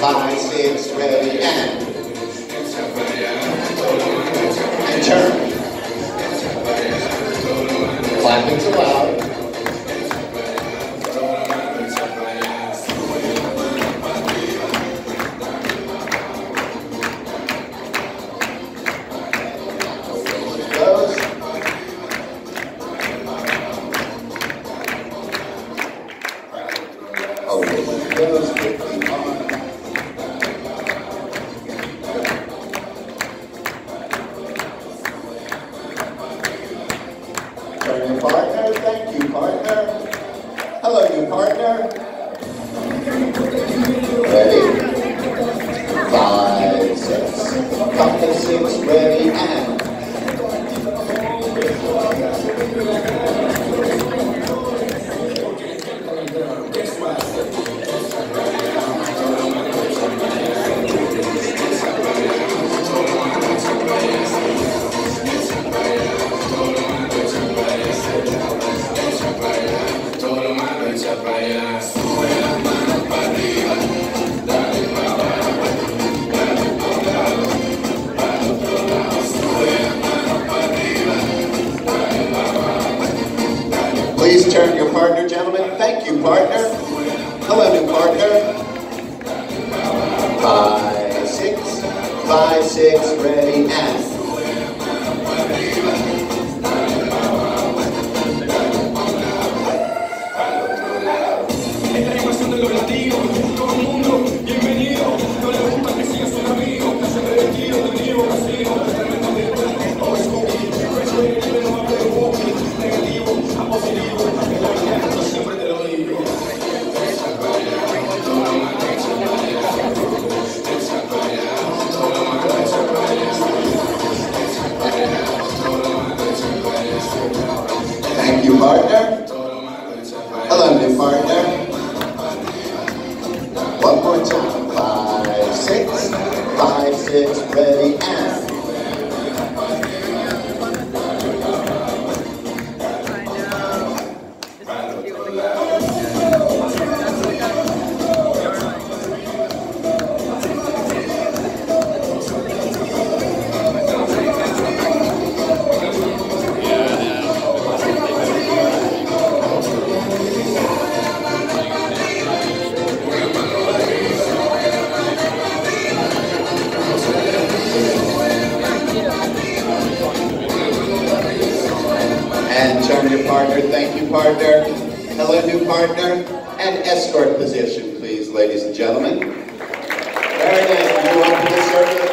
five, six, ready, and. And turn. Clapping's allowed. Oh, goes Partner. Thank you, partner. Hello, new partner. Ready? Five, six. Couple six, ready, and. Please turn your partner, gentlemen. Thank you, partner. Hello, new partner. Five, six. Five, six, ready, and. Thank you, partner. Hello, new partner. One more time. Five, six. Five, six, partner. Thank you, partner. Hello, new partner. And escort position, please, ladies and gentlemen. Very nice. You the circle